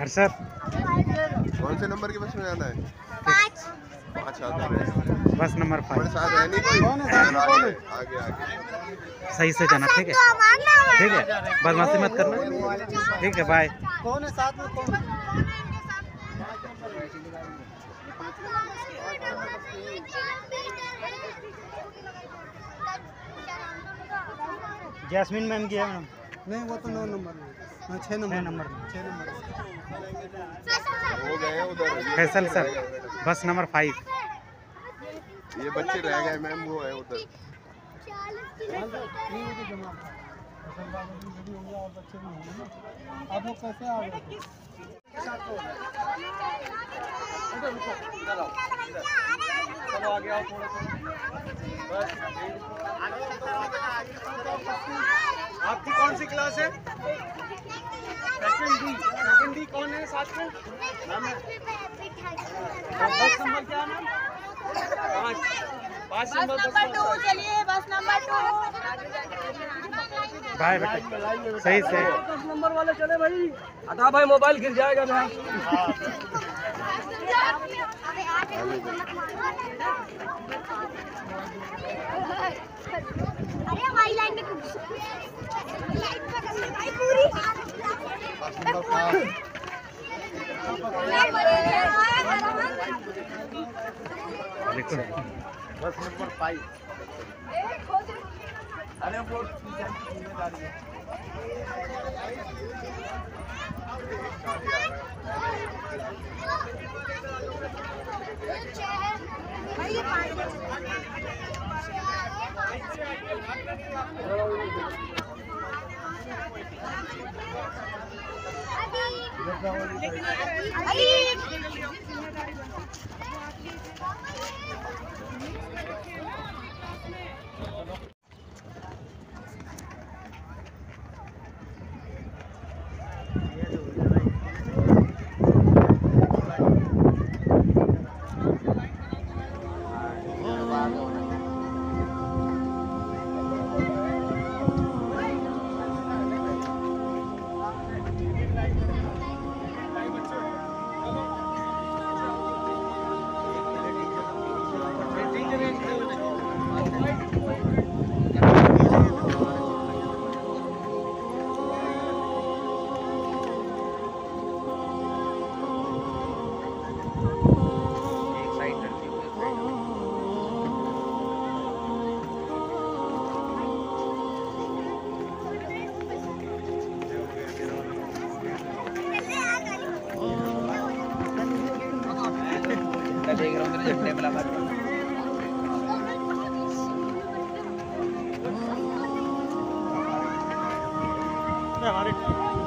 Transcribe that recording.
हर्षद कौन से नंबर की बस में जाना है? पाँच। पाँच आता है। बस नंबर हमारे फाइव साथ है नहीं कोई? आगे आगे। आगे सही से जाना ठीक है? तो ठीक है? बदमाशी मत करना। ठीक है बाय कौन है साथ में कौन जैस्मिन मैम की है मैडम। नहीं वो तो नौ नंबर में हाँ छः नंबर। नंबर। छः नंबर। गए उधर। Faisal sir bus number five ये बच्चे रह गए मैम वो है उधर। आप लोग कैसे आ गए आपकी कौन सी क्लास है? सेकंड डी सेकंड डी कौन है साथ में? मैम बस नंबर क्या है मैम? पाँच। पाँच बस नंबर नंबर टू चलिए बस नंबर टू बेटा सही से। दस नंबर वाले चले भाई। अदा भाई मोबाइल गिर जाएगा मैं अरे हमारी लाइन में कुछ लाइन पकड़ ले भाई पूरी देखो बस नंबर फाइव अरे वो ज़िम्मेदारी है भाई ये पानी देख रहा हूँ मेरे झंडे मुलाकात हमारे